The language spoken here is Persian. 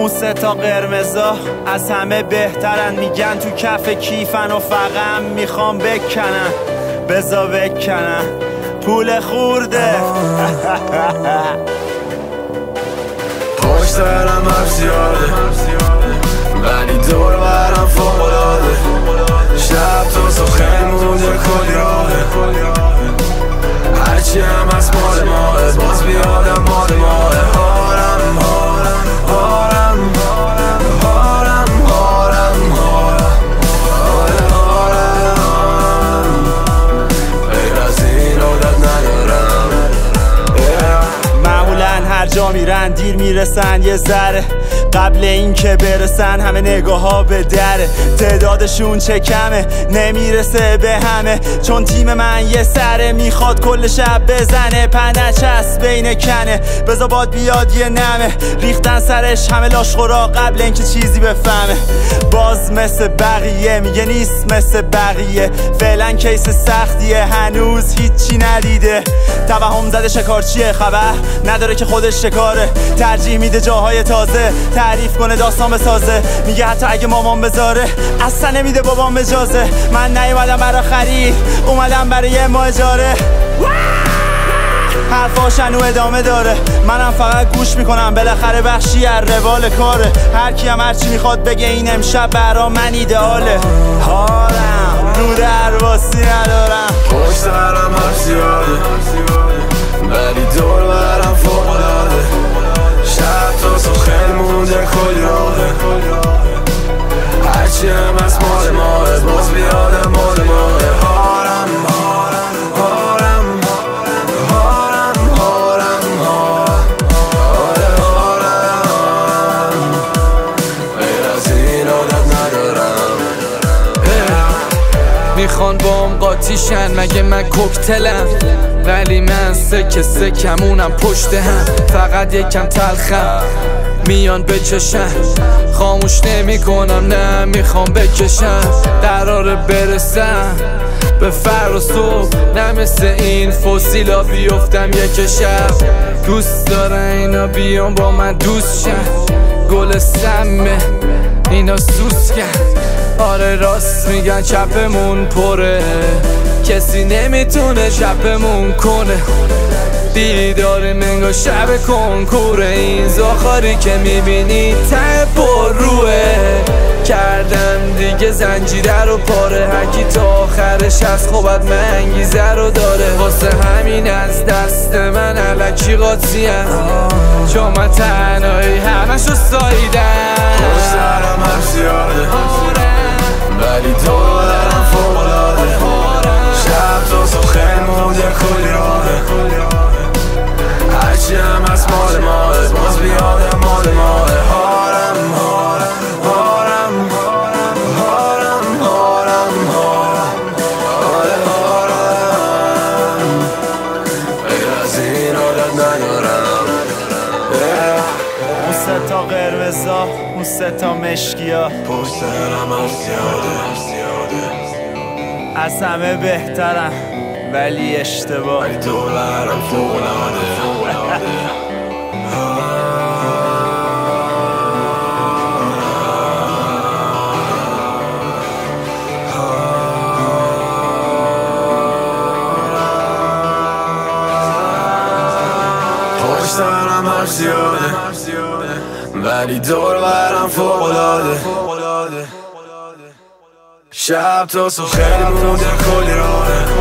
اون سه تا قرمزا از همه بهترن میگن تو کف کیفن و فقط می‌خوام بکنن. بزا بکنن. پول خورده. پشت سرم هر زیاده. ولی دور برم فوقلاده شب صبح خیلی مونده کلی راهه. هرچی هم از مال ماه باز بیادم مال ماه. دیر می‌رسن یه ذره قبل اینکه برسن همه نگاه ها به دره. تعدادشون چه کمه؟ نمی‌رسه به همه. چون تیم من یه سره می‌خواد کل شب بزنه. پنچ هست بین کنه. بزا باد بیاد یه نمه. ریختن سرش همه لاشخورا قبل اینکه چیزی بفهمه. باز مثل بقیه میگه نیست مثل بقیه. فعلا کیس سختیه. هنوز هیچی ندیده. توهم زده شکارچیه خبر؟ نداره که خودش شکاره ترجیح میده جاهای تازه. تعریف کنه داستان بسازه. میگه حتی اگه مامان بذاره اصلا نمیده بابام اجازه من نیومدم برا خرید اومدم برای ماه اجاره. حرفاش هنو ادامه داره. منم فقط گوش می‌کنم. بالاخره بخشی از روال کاره. هر کی هم هرچی می‌خواد بگه این امشب برا من ایدئاله. حالم رو درواسی ندارم. پشت زیاده ولی دور مونده کلی راهه هرچی هم از مال ماه باز بیادم مال ماه عادت ندارم. می‌خوان با هم قاطیشن مگه من کوکتلم؟ ولی من سکه سکمونم پشت هم. فقط یکم تلخم. میان بچشن خاموش نمی کنم نه می‌خوام بکشم. قراره برسم به فر و صبح. نه مثل این فسیلا بیفتم یک شب. دوست داره اینا بیان با من دوست شن. گل سمه اینا سوس کرد آره راست میگن چپمون پره. کسی نمی‌تونه چپمون کنه. دیدار منگا شب کنکوره این زاخاری که می‌بینی ته پر روه. کردم دیگه زنجیره رو پاره. هرکی تا آخرش از خوبت منگیزه رو داره. واسه همین از دست من علکی قاطیم چون من تنهایی همشو ساییدم. قرمزا اون سه تا مشکیا. پشت سرم هر زیاده. از همه بهترن ولی اشتباه. ولی دور برم فوقلاده سرم هر زیاده. ولی دور برم فوقلاده شب تا صبح خیلی مونده کلی راهه